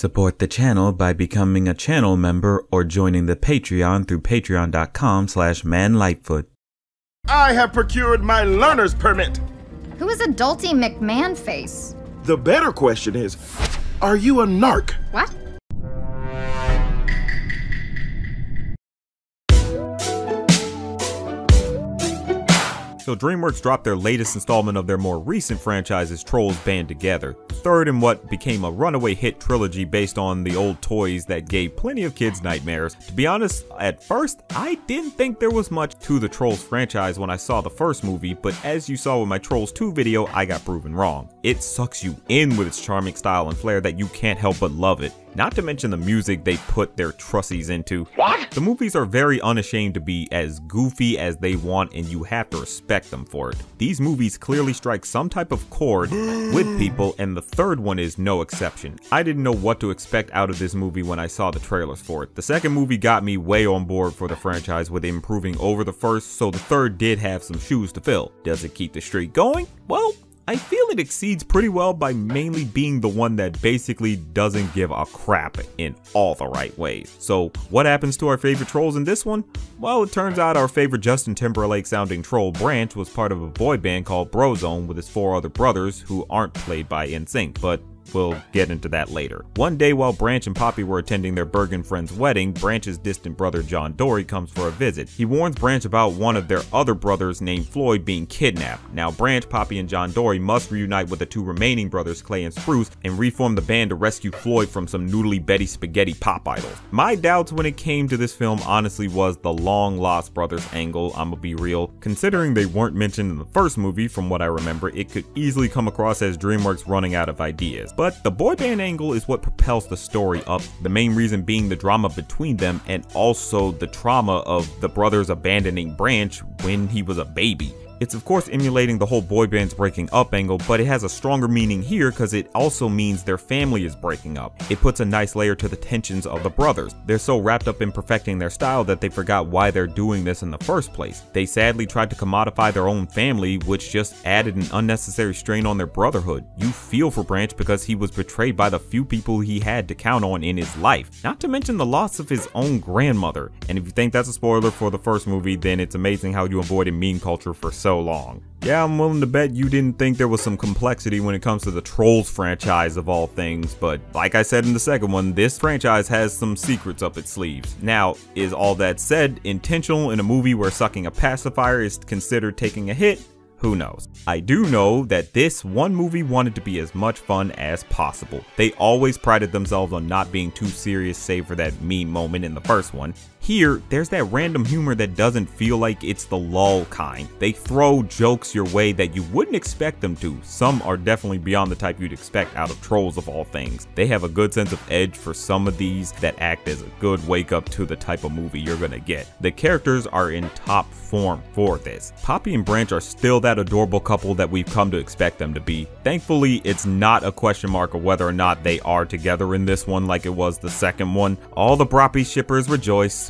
Support the channel by becoming a channel member or joining the Patreon through patreon.com slash mannlightfoot. I have procured my learner's permit. Who is Adulty McMahon face? The better question is, are you a narc? What? So DreamWorks dropped their latest installment of their more recent franchises, Trolls Band Together, third in what became a runaway hit trilogy based on the old toys that gave plenty of kids nightmares. To be honest, at first, I didn't think there was much to the Trolls franchise when I saw the first movie, but as you saw with my Trolls 2 video, I got proven wrong. It sucks you in with its charming style and flair that you can't help but love it. Not to mention the music they put their trussies into. What? The movies are very unashamed to be as goofy as they want and you have to respect them for it. These movies clearly strike some type of chord with people and the third one is no exception. I didn't know what to expect out of this movie when I saw the trailers for it. The second movie got me way on board for the franchise with improving over the first, so the third did have some shoes to fill. Does it keep the streak going? Well, I feel it exceeds pretty well by mainly being the one that basically doesn't give a crap in all the right ways. So what happens to our favorite trolls in this one? Well, it turns out our favorite Justin Timberlake sounding troll Branch was part of a boy band called Brozone with his four other brothers who aren't played by NSYNC, but We'll get into that later. One day while Branch and Poppy were attending their Bergen friend's wedding, Branch's distant brother John Dory comes for a visit. He warns Branch about one of their other brothers named Floyd being kidnapped. Now Branch, Poppy, and John Dory must reunite with the two remaining brothers Clay and Spruce and reform the band to rescue Floyd from some noodly Betty Spaghetti pop idols. My doubts when it came to this film honestly was the long lost brothers angle, I'ma be real. Considering they weren't mentioned in the first movie, from what I remember, it could easily come across as DreamWorks running out of ideas. But the boy band angle is what propels the story up, the main reason being the drama between them and also the trauma of the brothers abandoning Branch when he was a baby. It's of course emulating the whole boy band's breaking up angle, but it has a stronger meaning here because it also means their family is breaking up. It puts a nice layer to the tensions of the brothers. They're so wrapped up in perfecting their style that they forgot why they're doing this in the first place. They sadly tried to commodify their own family, which just added an unnecessary strain on their brotherhood. You feel for Branch because he was betrayed by the few people he had to count on in his life, not to mention the loss of his own grandmother. And if you think that's a spoiler for the first movie, then it's amazing how you avoided meme culture for so so long. Yeah, I'm willing to bet you didn't think there was some complexity when it comes to the Trolls franchise of all things, but like I said in the second one, this franchise has some secrets up its sleeves. Now, is all that said intentional in a movie where sucking a pacifier is considered taking a hit? Who knows? I do know that this one movie wanted to be as much fun as possible. They always prided themselves on not being too serious save for that meme moment in the first one, here, there's that random humor that doesn't feel like it's the lull kind. They throw jokes your way that you wouldn't expect them to. Some are definitely beyond the type you'd expect out of trolls of all things. They have a good sense of edge for some of these that act as a good wake up to the type of movie you're gonna get. The characters are in top form for this. Poppy and Branch are still that adorable couple that we've come to expect them to be. Thankfully, it's not a question mark of whether or not they are together in this one like it was the second one. All the Broppy shippers rejoice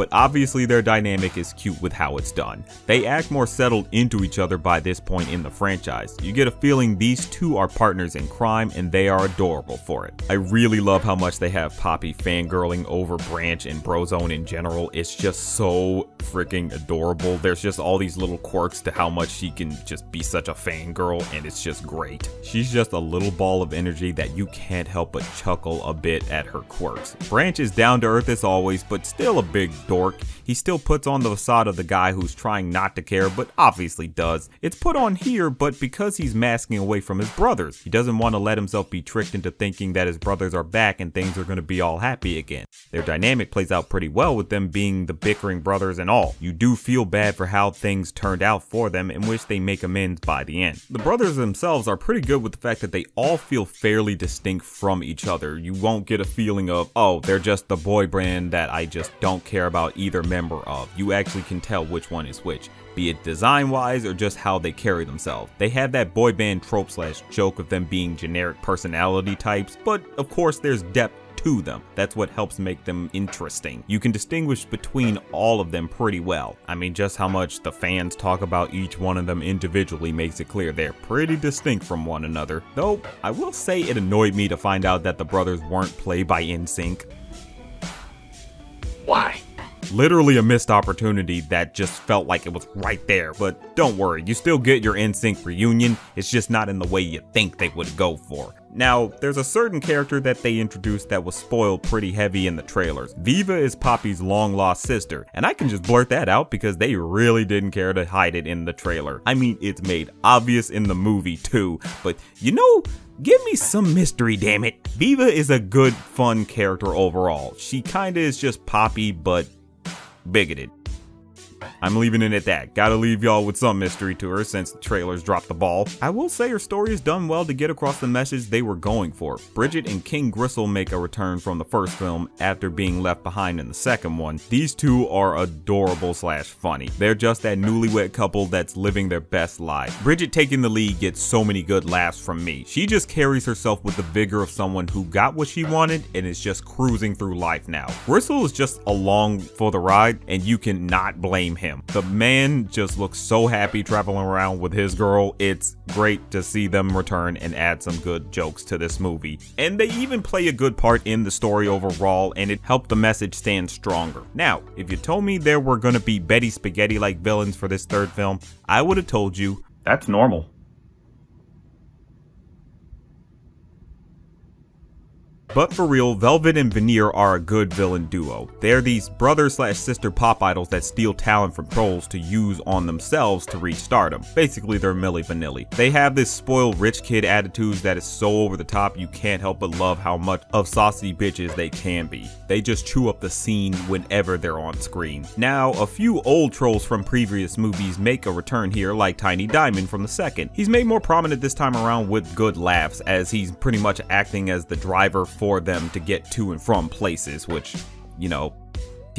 but obviously their dynamic is cute with how it's done. They act more settled into each other by this point in the franchise. You get a feeling these two are partners in crime and they are adorable for it. I really love how much they have Poppy fangirling over Branch and Brozone in general. It's just so freaking adorable. There's just all these little quirks to how much she can just be such a fangirl and it's just great. She's just a little ball of energy that you can't help but chuckle a bit at her quirks. Branch is down to earth as always, but still a big dork. He still puts on the facade of the guy who's trying not to care, but obviously does. It's put on here, but because he's masking away from his brothers. He doesn't want to let himself be tricked into thinking that his brothers are back and things are going to be all happy again. Their dynamic plays out pretty well with them being the bickering brothers and all. You do feel bad for how things turned out for them and wish they make amends by the end. The brothers themselves are pretty good with the fact that they all feel fairly distinct from each other. You won't get a feeling of, oh, they're just the boy brand that I just don't care about either member of. You actually can tell which one is which be it design wise or just how they carry themselves. They have that boy band trope slash joke of them being generic personality types, but of course there's depth to them. That's what helps make them interesting. You can distinguish between all of them pretty well. I mean, just how much the fans talk about each one of them individually makes it clear they're pretty distinct from one another. Though, I will say it annoyed me to find out that the brothers weren't played by NSYNC. Literally a missed opportunity that just felt like it was right there. But don't worry, you still get your NSYNC reunion, it's just not in the way you think they would go for. Now, there's a certain character that they introduced that was spoiled pretty heavy in the trailers. Viva is Poppy's long lost sister, and I can just blurt that out because they really didn't care to hide it in the trailer. I mean, it's made obvious in the movie too, but you know, Give me some mystery, damn it. Viva is a good, fun character overall. She kinda is just Poppy, but bigoted. I'm leaving it at that. Gotta leave y'all with some mystery to her since the trailers dropped the ball. I will say her story is done well to get across the message they were going for. Bridget and King Gristle make a return from the first film after being left behind in the second one. These two are adorable slash funny. They're just that newlywed couple that's living their best life. Bridget taking the lead gets so many good laughs from me. She just carries herself with the vigor of someone who got what she wanted and is just cruising through life now. Gristle is just along for the ride and you cannot blame him him. The man just looks so happy traveling around with his girl. It's great to see them return and add some good jokes to this movie. And they even play a good part in the story overall, and it helped the message stand stronger. Now, if you told me there were gonna be Betty Spaghetti like villains for this third film, I would have told you that's normal. But for real, Velvet and Veneer are a good villain duo. They're these brother slash sister pop idols that steal talent from trolls to use on themselves to reach stardom. Basically, they're Milli Vanilli. They have this spoiled rich kid attitude that is so over the top you can't help but love how much of saucy bitches they can be. They just chew up the scene whenever they're on screen. Now, a few old trolls from previous movies make a return here like Tiny Diamond from the second. He's made more prominent this time around with good laughs as he's pretty much acting as the driver for them to get to and from places, which, you know,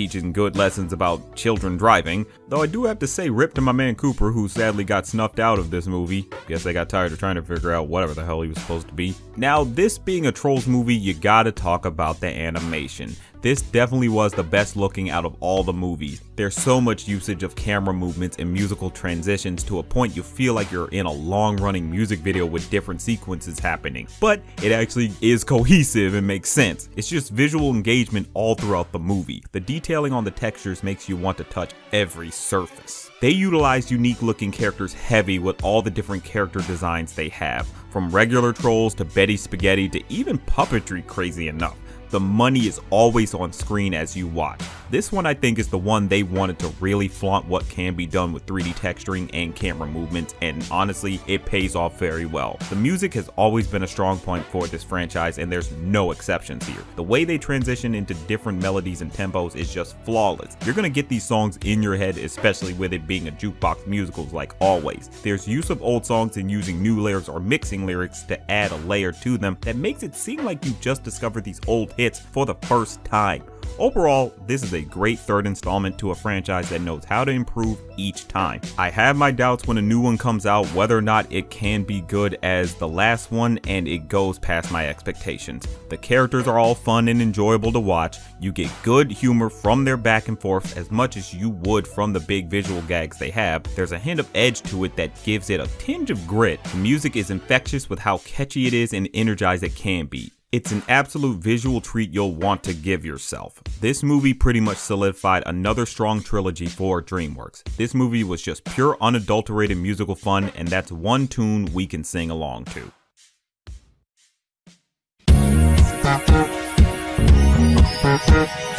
teaching good lessons about children driving. Though I do have to say rip to my man Cooper, who sadly got snuffed out of this movie. Guess they got tired of trying to figure out whatever the hell he was supposed to be. Now, this being a Trolls movie, you gotta talk about the animation. This definitely was the best looking out of all the movies. There's so much usage of camera movements and musical transitions to a point you feel like you're in a long running music video with different sequences happening. But it actually is cohesive and makes sense. It's just visual engagement all throughout the movie. The detailing on the textures makes you want to touch every surface. They utilize unique looking characters heavy with all the different character designs they have, from regular trolls to Betty Spaghetti to even puppetry crazy enough the money is always on screen as you watch. This one I think is the one they wanted to really flaunt what can be done with 3D texturing and camera movements and honestly it pays off very well. The music has always been a strong point for this franchise and there's no exceptions here. The way they transition into different melodies and tempos is just flawless. You're gonna get these songs in your head especially with it being a jukebox musicals like always. There's use of old songs and using new lyrics or mixing lyrics to add a layer to them that makes it seem like you just discovered these old hits for the first time. Overall, this is a great third installment to a franchise that knows how to improve each time. I have my doubts when a new one comes out whether or not it can be good as the last one and it goes past my expectations. The characters are all fun and enjoyable to watch, you get good humor from their back and forth as much as you would from the big visual gags they have. There's a hint of edge to it that gives it a tinge of grit. The music is infectious with how catchy it is and energized it can be. It's an absolute visual treat you'll want to give yourself. This movie pretty much solidified another strong trilogy for DreamWorks. This movie was just pure unadulterated musical fun and that's one tune we can sing along to.